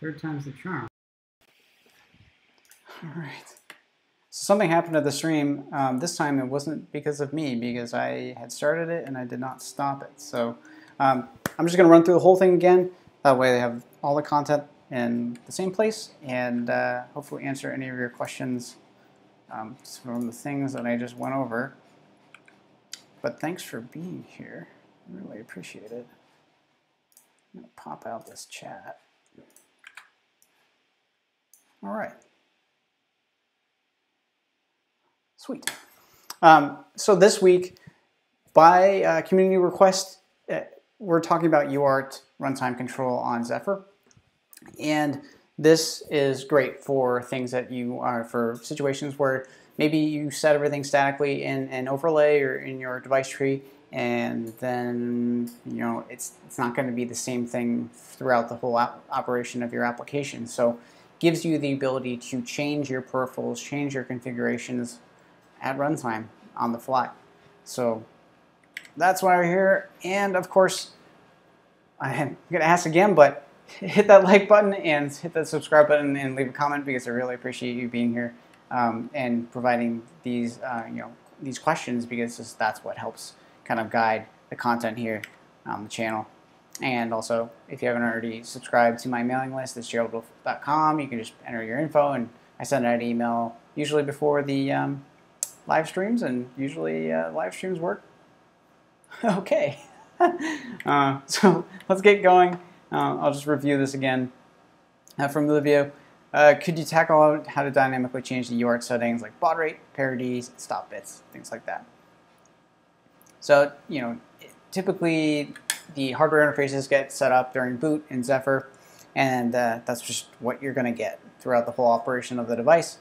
Third time's the charm. All right. So something happened to the stream. Um, this time it wasn't because of me, because I had started it and I did not stop it. So um, I'm just going to run through the whole thing again. That way they have all the content in the same place and uh, hopefully answer any of your questions um, from the things that I just went over. But thanks for being here. I really appreciate it. I'm going to pop out this chat. All right. Sweet. Um, so this week, by uh, community request, uh, we're talking about UART runtime control on Zephyr. And this is great for things that you are, for situations where maybe you set everything statically in an overlay or in your device tree and then you know it's it's not going to be the same thing throughout the whole operation of your application so gives you the ability to change your peripherals change your configurations at runtime on the fly so that's why we're here and of course I'm going to ask again but hit that like button and hit that subscribe button and leave a comment because I really appreciate you being here um, and providing these uh, you know these questions because that's what helps kind of guide the content here on the channel. And also, if you haven't already subscribed to my mailing list, it's jaredwolff.com. You can just enter your info, and I send out an email usually before the um, live streams, and usually uh, live streams work. okay, uh, so let's get going. Uh, I'll just review this again uh, from Livio. Uh, could you tackle how to dynamically change the UART settings like baud rate, parities, stop bits, things like that? So, you know, typically the hardware interfaces get set up during boot in Zephyr, and uh, that's just what you're going to get throughout the whole operation of the device.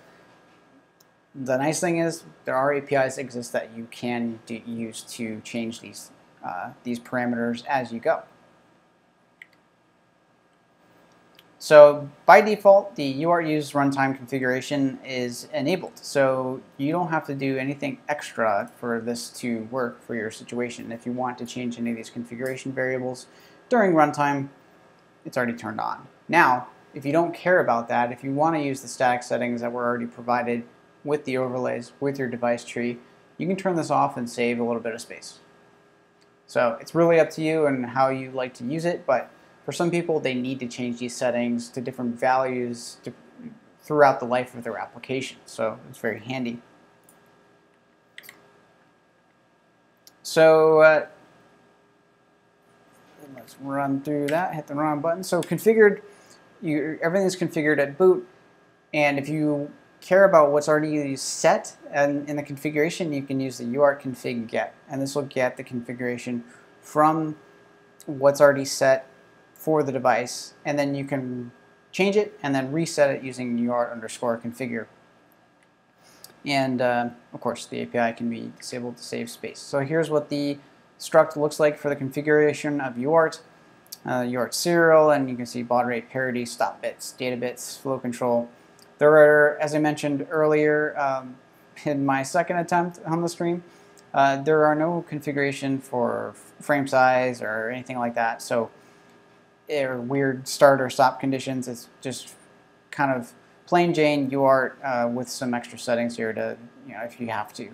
The nice thing is there are APIs that exist that you can use to change these uh, these parameters as you go. So by default, the UART use runtime configuration is enabled. So you don't have to do anything extra for this to work for your situation. If you want to change any of these configuration variables during runtime, it's already turned on. Now, if you don't care about that, if you want to use the static settings that were already provided with the overlays, with your device tree, you can turn this off and save a little bit of space. So it's really up to you and how you like to use it, but for some people, they need to change these settings to different values to, throughout the life of their application. So it's very handy. So uh, let's run through that, hit the run button. So configured, you, everything's configured at boot. And if you care about what's already set and in the configuration, you can use the UART config get. And this will get the configuration from what's already set for the device, and then you can change it and then reset it using UART underscore configure. And uh, of course, the API can be disabled to save space. So here's what the struct looks like for the configuration of UART. Uh, UART serial, and you can see baud rate, parity, stop bits, data bits, flow control. There are, as I mentioned earlier um, in my second attempt on the stream, uh, there are no configuration for frame size or anything like that. So or weird start or stop conditions. It's just kind of plain Jane UART uh, with some extra settings here to, you know, if you have to.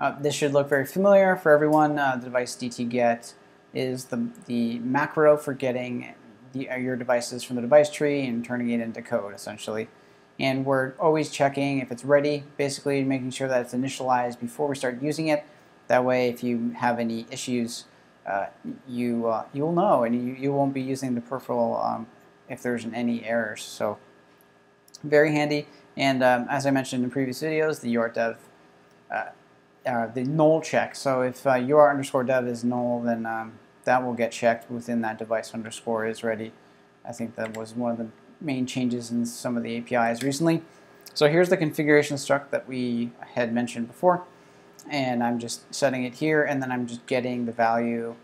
Uh, this should look very familiar for everyone. Uh, the device dtget is the, the macro for getting the, uh, your devices from the device tree and turning it into code, essentially. And we're always checking if it's ready, basically making sure that it's initialized before we start using it. That way, if you have any issues, uh, you uh, you'll know, and you, you won't be using the peripheral um, if there's any errors. So very handy. And um, as I mentioned in previous videos, the UART dev, uh, uh, the null check. So if uh, UART underscore dev is null, then um, that will get checked within that device underscore is ready. I think that was one of the main changes in some of the APIs recently. So here's the configuration struct that we had mentioned before and I'm just setting it here and then I'm just getting the value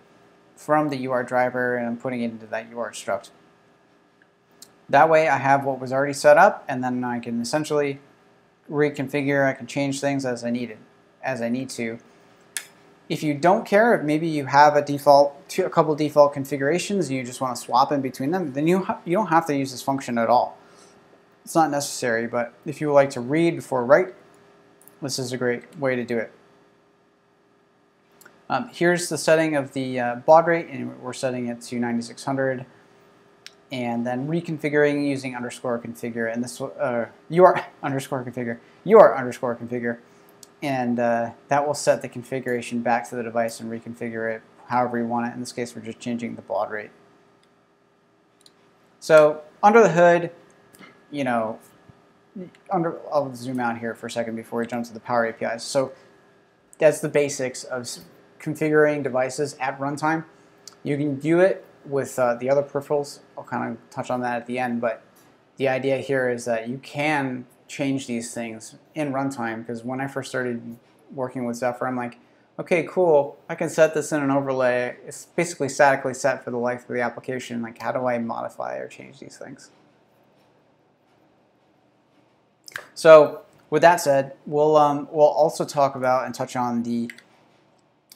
from the UART driver and I'm putting it into that UART struct. That way I have what was already set up and then I can essentially reconfigure, I can change things as I need it, as I need to If you don't care, if maybe you have a default, a couple default configurations, you just want to swap in between them, then you you don't have to use this function at all. It's not necessary, but if you would like to read before write, this is a great way to do it. Um, here's the setting of the uh, baud rate, and we're setting it to 9600 and then reconfiguring using underscore configure and this uh, UR underscore configure UR underscore configure and uh, that will set the configuration back to the device and reconfigure it however you want it. In this case, we're just changing the baud rate. So under the hood, you know, under I'll zoom out here for a second before we jump to the Power APIs. So that's the basics of configuring devices at runtime. You can do it with uh, the other peripherals. I'll kind of touch on that at the end, but the idea here is that you can change these things in runtime because when I first started working with Zephyr, I'm like, okay, cool, I can set this in an overlay. It's basically statically set for the life of the application. Like, how do I modify or change these things? So, with that said, we'll um, we'll also talk about and touch on the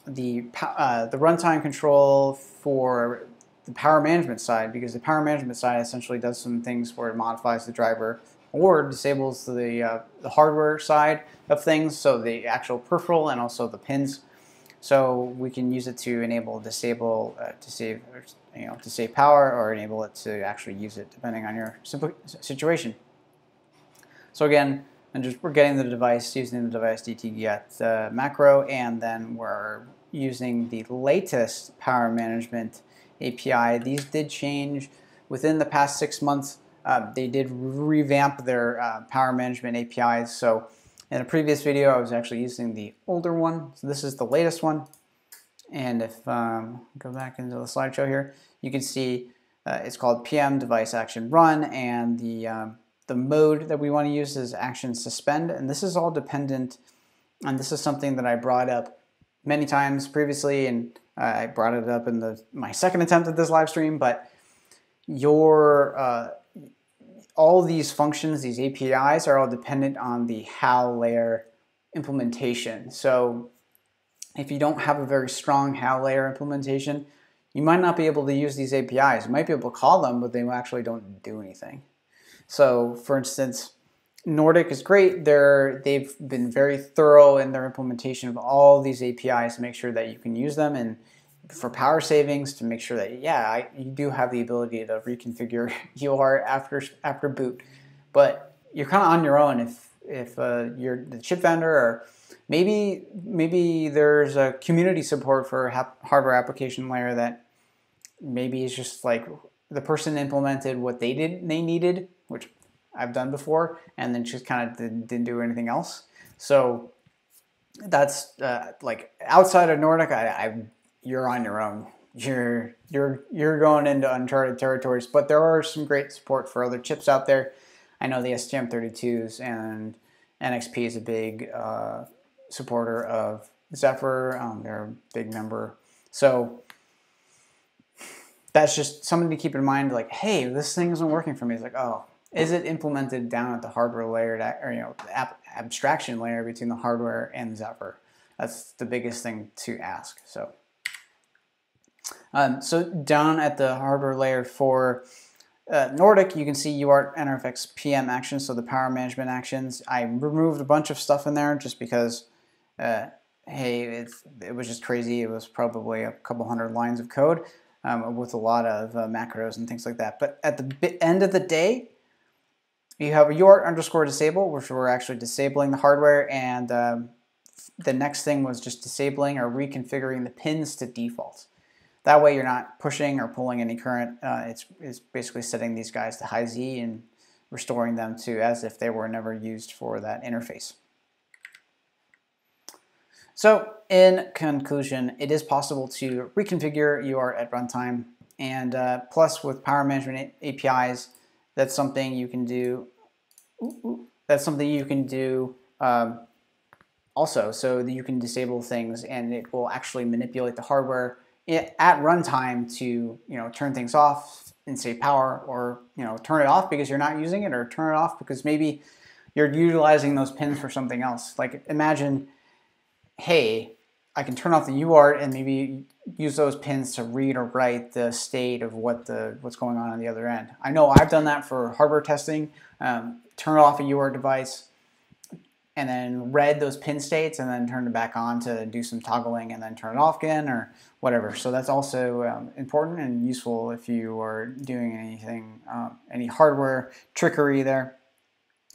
the uh, the runtime control for the power management side because the power management side essentially does some things where it modifies the driver or disables the, uh, the hardware side of things, so the actual peripheral and also the pins. So we can use it to enable disable uh, to save you know to save power or enable it to actually use it depending on your situation. So again, and just we're getting the device using the device dtget uh, macro, and then we're using the latest power management API. These did change within the past six months. Uh, they did revamp their uh, power management APIs. So in a previous video, I was actually using the older one. So this is the latest one. And if um, go back into the slideshow here, you can see uh, it's called PM device action run, and the um, the mode that we want to use is action suspend. And this is all dependent, and this is something that I brought up many times previously, and I brought it up in the my second attempt at this live stream. But your uh, all these functions, these APIs, are all dependent on the HAL layer implementation. So if you don't have a very strong HAL layer implementation, you might not be able to use these APIs. You might be able to call them, but they actually don't do anything. So for instance, Nordic is great. They're, they've been very thorough in their implementation of all these APIs to make sure that you can use them and for power savings to make sure that yeah I, you do have the ability to reconfigure UART after after boot, but you're kind of on your own if if uh, you're the chip vendor or maybe maybe there's a community support for hardware application layer that maybe is just like the person implemented what they did they needed, which I've done before, and then just kind of didn't, didn't do anything else. So that's uh, like outside of Nordic, I, I you're on your own. You're you're you're going into uncharted territories, but there are some great support for other chips out there. I know the STM32s and NXP is a big uh, supporter of Zephyr. Um, they're a big member, so that's just something to keep in mind. Like, hey, this thing isn't working for me. It's like, oh, is it implemented down at the hardware layer, or you know, the abstraction layer between the hardware and Zephyr? That's the biggest thing to ask. So. Um, so down at the hardware layer for uh, Nordic, you can see UART NRFX PM actions, so the power management actions. I removed a bunch of stuff in there just because, uh, hey, it was just crazy. It was probably a couple hundred lines of code um, with a lot of uh, macros and things like that. But at the end of the day, you have a UART underscore disable, which we're actually disabling the hardware, and um, the next thing was just disabling or reconfiguring the pins to default. That way you're not pushing or pulling any current. Uh, it's, it's basically setting these guys to high Z and restoring them to as if they were never used for that interface. So in conclusion, it is possible to reconfigure UART at runtime and uh, plus with power management APIs, that's something you can do. That's something you can do um, also so that you can disable things and it will actually manipulate the hardware at runtime to you know turn things off and save power or you know turn it off because you're not using it or turn it off because maybe you're utilizing those pins for something else like imagine hey I can turn off the UART and maybe use those pins to read or write the state of what the what's going on on the other end. I know I've done that for hardware testing. Um, turn off a UART device and then read those pin states and then turn it back on to do some toggling and then turn it off again or whatever. So that's also um, important and useful if you are doing anything, um, any hardware trickery there.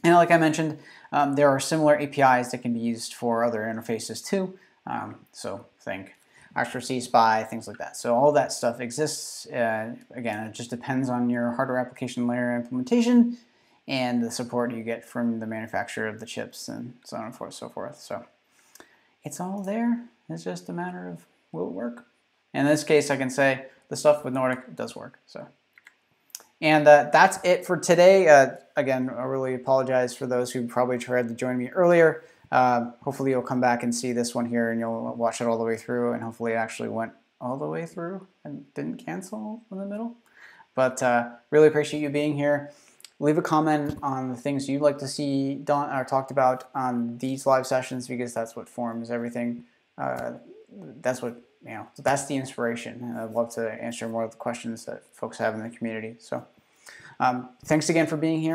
And like I mentioned, um, there are similar APIs that can be used for other interfaces too. Um, so think Astra SPI, things like that. So all that stuff exists. Uh, again, it just depends on your hardware application layer implementation and the support you get from the manufacturer of the chips and so on and forth, so forth. So it's all there. It's just a matter of will it work? In this case, I can say the stuff with Nordic does work. So. And uh, that's it for today. Uh, again, I really apologize for those who probably tried to join me earlier. Uh, hopefully you'll come back and see this one here and you'll watch it all the way through and hopefully it actually went all the way through and didn't cancel in the middle. But uh, really appreciate you being here. Leave a comment on the things you'd like to see done or talked about on these live sessions because that's what forms everything. Uh, that's what you know, that's the inspiration. And I'd love to answer more of the questions that folks have in the community. So um, thanks again for being here.